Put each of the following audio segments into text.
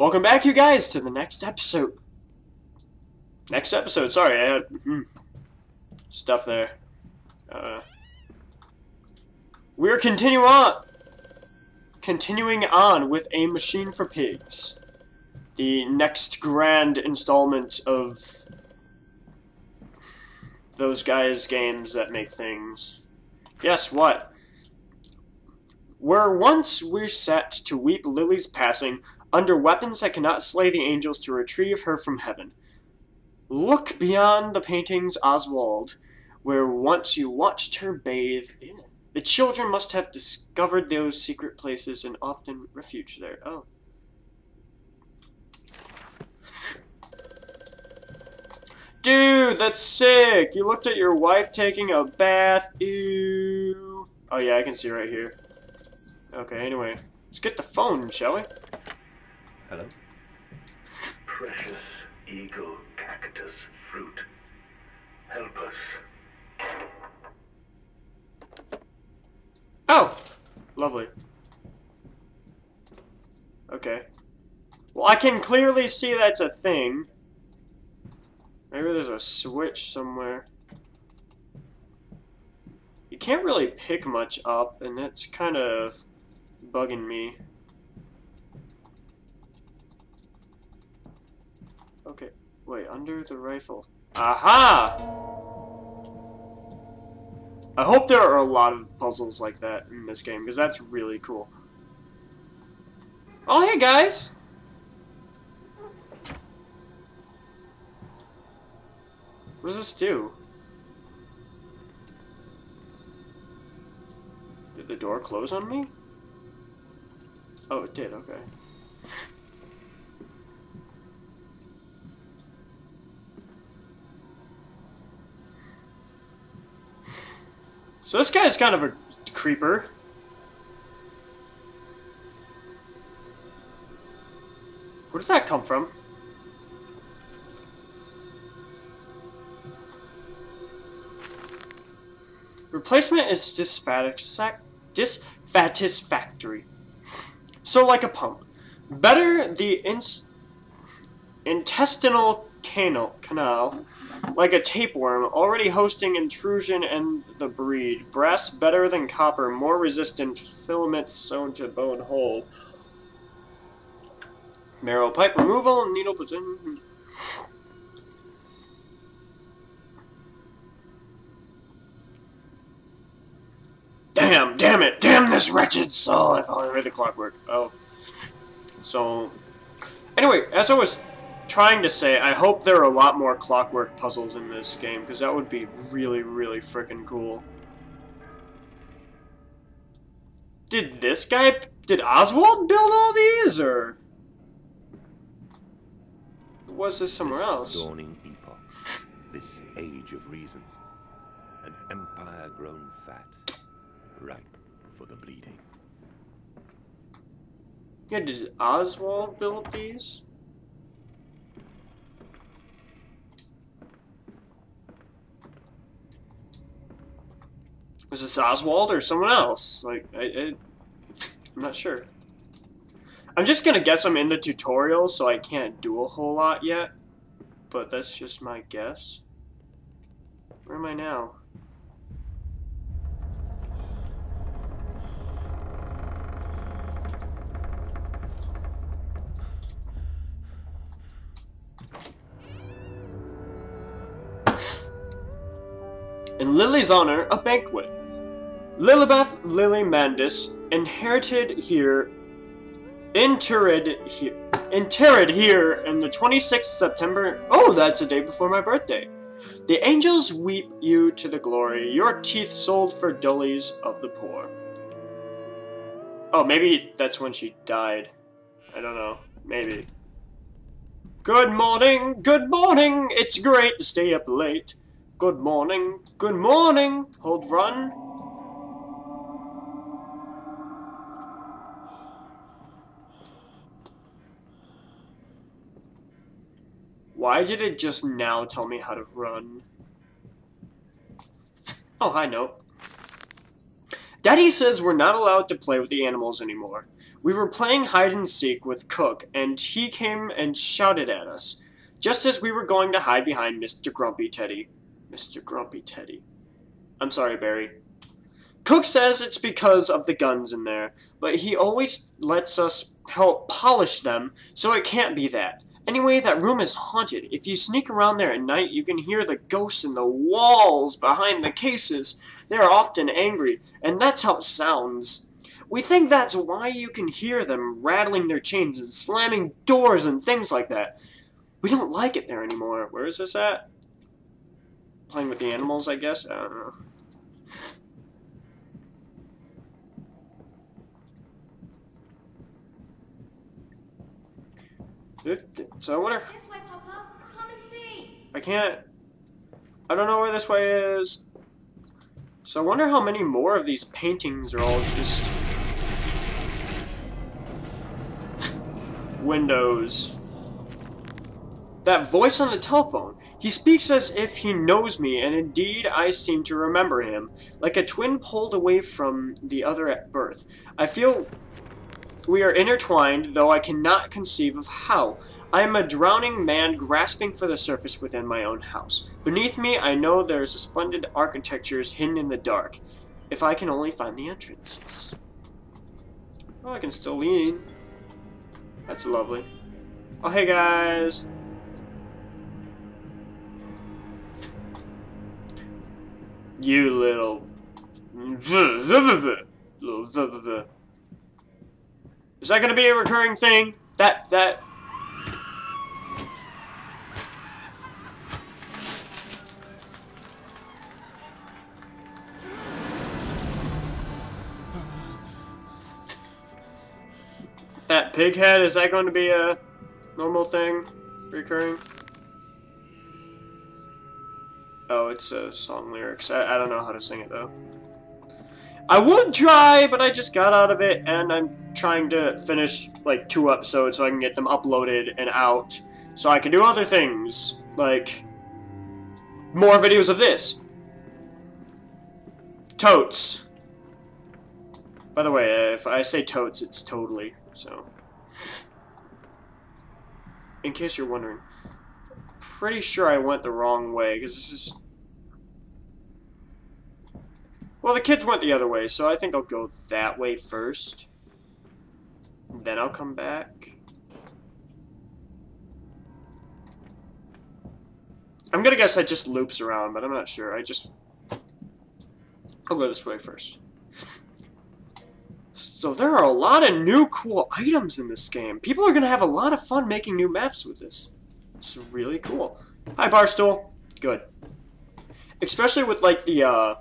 Welcome back, you guys, to the next episode. Next episode, sorry, I had hmm, stuff there. Uh, we're continue on, continuing on with A Machine for Pigs. The next grand installment of those guys' games that make things. Guess what? Where once we're set to weep Lily's passing, under weapons that cannot slay the angels to retrieve her from heaven. Look beyond the paintings, Oswald, where once you watched her bathe. The children must have discovered those secret places and often refuge there. Oh. Dude, that's sick! You looked at your wife taking a bath. Ew. Oh yeah, I can see right here. Okay, anyway. Let's get the phone, shall we? Hello? Precious eagle cactus fruit. Help us. Oh! Lovely. Okay. Well, I can clearly see that's a thing. Maybe there's a switch somewhere. You can't really pick much up, and it's kind of bugging me. Okay, wait, under the rifle. Aha! I hope there are a lot of puzzles like that in this game, because that's really cool. Oh, hey guys! What does this do? Did the door close on me? Oh, it did, okay. So this guy's kind of a creeper. Where did that come from? Replacement is dissatisfactory. So like a pump. Better the intestinal canal, canal like a tapeworm, already hosting intrusion and the breed. Brass better than copper, more resistant, filament sewn to bone hole. Marrow pipe removal, needle position. Damn, it, damn this wretched soul, I thought I heard the clockwork. Oh. So, anyway, as I was trying to say, I hope there are a lot more clockwork puzzles in this game, because that would be really, really freaking cool. Did this guy, did Oswald build all these, or was this somewhere else? Dawning epoch, this age of reason, an empire grown fat, ripe for the bleeding. Yeah, did Oswald build these? Is this Oswald or someone else? Like, I, I, I'm not sure. I'm just gonna guess I'm in the tutorial, so I can't do a whole lot yet. But that's just my guess. Where am I now? In Lily's honor, a banquet. Lilibeth Lily Mandus inherited here, interred here, interred here in the 26th September. Oh, that's a day before my birthday. The angels weep you to the glory, your teeth sold for dullies of the poor. Oh, maybe that's when she died. I don't know. Maybe. Good morning, good morning, it's great to stay up late. Good morning, good morning, hold run. Why did it just now tell me how to run? Oh, hi, note. Daddy says we're not allowed to play with the animals anymore. We were playing hide and seek with Cook, and he came and shouted at us, just as we were going to hide behind Mr. Grumpy Teddy. Mr. Grumpy Teddy. I'm sorry, Barry. Cook says it's because of the guns in there, but he always lets us help polish them, so it can't be that. Anyway, that room is haunted. If you sneak around there at night, you can hear the ghosts in the walls behind the cases. They are often angry, and that's how it sounds. We think that's why you can hear them rattling their chains and slamming doors and things like that. We don't like it there anymore. Where is this at? Playing with the animals, I guess? I don't know. So I wonder... This way, Papa. Come and see. I can't... I don't know where this way is. So I wonder how many more of these paintings are all just... Windows. That voice on the telephone. He speaks as if he knows me, and indeed I seem to remember him. Like a twin pulled away from the other at birth. I feel we are intertwined, though I cannot conceive of how. I am a drowning man grasping for the surface within my own house. Beneath me, I know there is a splendid architecture hidden in the dark. If I can only find the entrances. Well, I can still lean. That's lovely. Oh, hey guys! You little... Is that going to be a recurring thing? That, that... That pig head, is that going to be a normal thing? Recurring? It's uh, song lyrics. I, I don't know how to sing it, though. I would try, but I just got out of it, and I'm trying to finish, like, two episodes so I can get them uploaded and out, so I can do other things, like, more videos of this. Totes. By the way, if I say totes, it's totally, so. In case you're wondering, pretty sure I went the wrong way, because this is well, the kids went the other way, so I think I'll go that way first. Then I'll come back. I'm gonna guess that just loops around, but I'm not sure. I just... I'll go this way first. So there are a lot of new cool items in this game. People are gonna have a lot of fun making new maps with this. It's really cool. Hi, Barstool. Good. Especially with, like, the, uh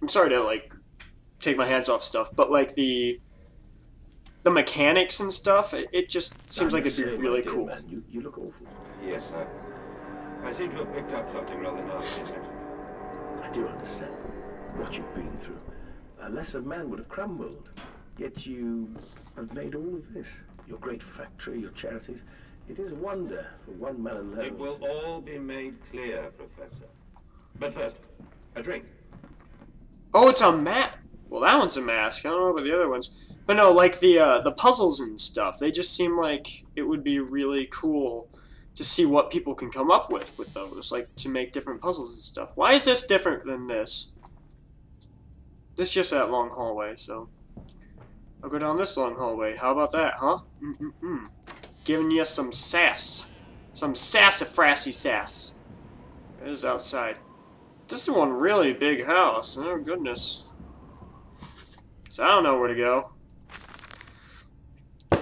I'm sorry to like take my hands off stuff, but like the the mechanics and stuff, it, it just seems like it'd be really cool. Man, you, you look awful. Yes, sir. I seem to have picked up something rather nasty. I do understand what you've been through. A lesser man would have crumbled. Yet you have made all of this. Your great factory, your charities. It is a wonder for one man alone. It will all be made clear, Professor. But first, a drink. Oh, it's a mat. Well, that one's a mask. I don't know about the other ones. But no, like the uh, the puzzles and stuff, they just seem like it would be really cool to see what people can come up with with those, like to make different puzzles and stuff. Why is this different than this? This is just that long hallway, so I'll go down this long hallway. How about that, huh? Mm-mm-mm. Giving you some sass. Some sassafrassy sass. It is outside. This is one really big house. Oh, goodness. So I don't know where to go.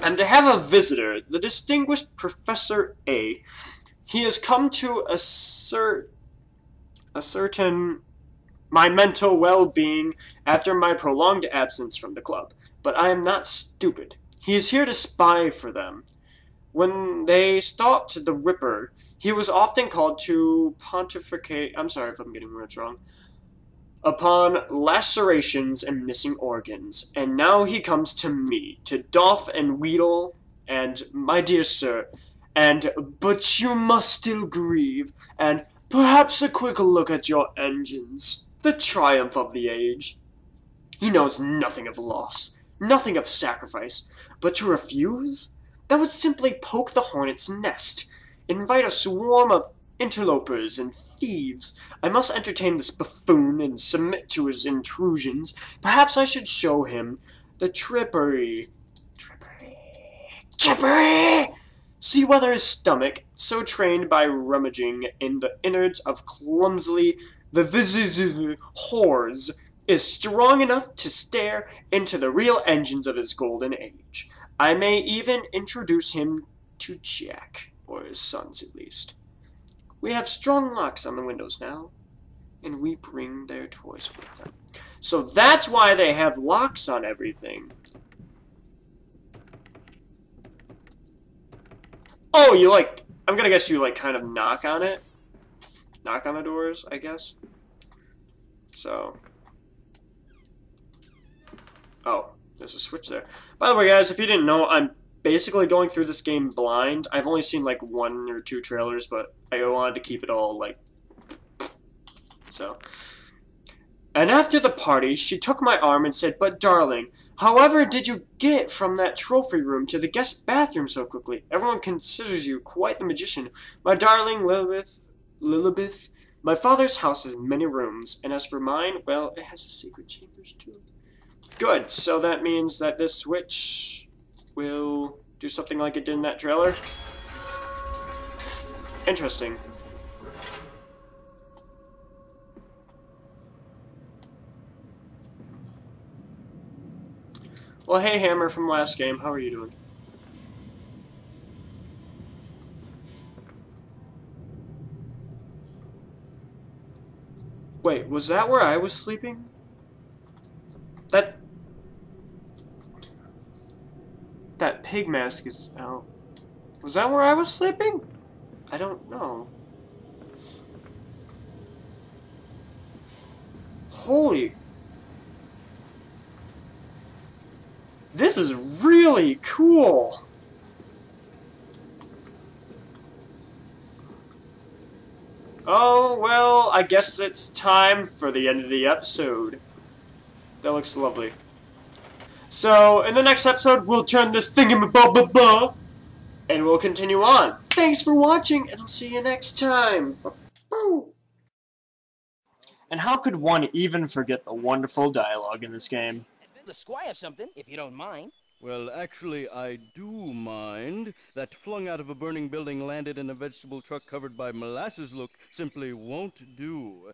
And to have a visitor, the distinguished Professor A. He has come to assert ascertain my mental well-being after my prolonged absence from the club. But I am not stupid. He is here to spy for them. When they stopped the Ripper, he was often called to pontificate. I'm sorry if I'm getting words wrong. Upon lacerations and missing organs, and now he comes to me, to doff and wheedle, and my dear sir, and but you must still grieve, and perhaps a quick look at your engines, the triumph of the age. He knows nothing of loss, nothing of sacrifice, but to refuse? That would simply poke the hornet's nest, invite a swarm of interlopers and thieves. I must entertain this buffoon and submit to his intrusions. Perhaps I should show him the trippery. Trippery. Trippery! See whether his stomach, so trained by rummaging in the innards of clumsily the whores, is strong enough to stare into the real engines of his golden age. I may even introduce him to Jack, or his sons at least. We have strong locks on the windows now, and we bring their toys with them. So that's why they have locks on everything. Oh, you like, I'm gonna guess you like kind of knock on it? Knock on the doors, I guess? So. Oh, there's a switch there. By the way, guys, if you didn't know, I'm basically going through this game blind. I've only seen like one or two trailers, but I wanted to keep it all like. So. And after the party, she took my arm and said, But darling, however did you get from that trophy room to the guest bathroom so quickly? Everyone considers you quite the magician. My darling Lilibeth, Lilibeth, my father's house has many rooms, and as for mine, well, it has a secret chambers too. Good, so that means that this switch will do something like it did in that trailer. Interesting. Well, hey Hammer from last game, how are you doing? Wait, was that where I was sleeping? That... That pig mask is out. Was that where I was sleeping? I don't know. Holy... This is really cool! Oh, well, I guess it's time for the end of the episode. That looks lovely. So, in the next episode, we'll turn this thingamabob and we'll continue on. Thanks for watching, and I'll see you next time. And how could one even forget the wonderful dialogue in this game? The squire something, if you don't mind. Well, actually, I do mind. That flung out of a burning building landed in a vegetable truck covered by molasses look simply won't do.